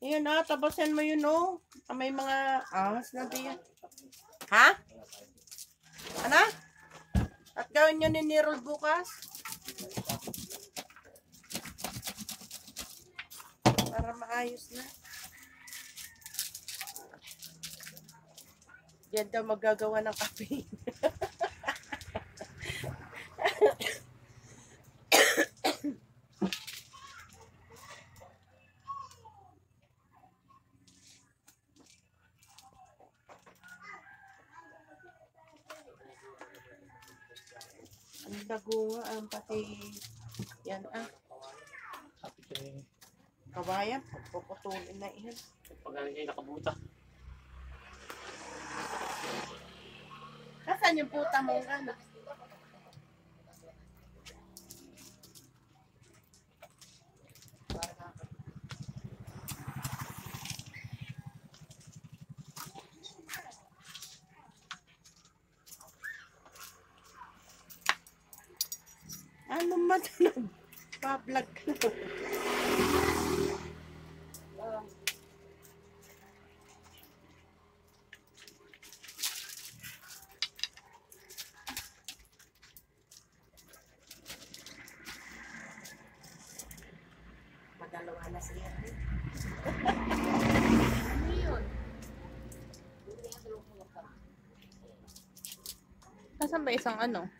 Ayan ah, tabasin mo yun oh. Ah, May mga ahas na diyan. Ha? Ano? At gawin nyo ni Nirol bukas? Para maayos na. Yan daw magagawa ng kape. Ang dagunga, ang pati yan ah. Kabayan, puputulin na yan. Pag kayo nakabuta. Nasaan yung puta mo ano? Ano man Pa-vlog ka na. Madalawa na siya. Nasaan ba isang ano?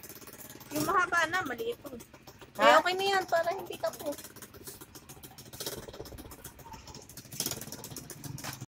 Yung mahaba na, maliit to. Ha? Eh, okay na yan para hindi tapos.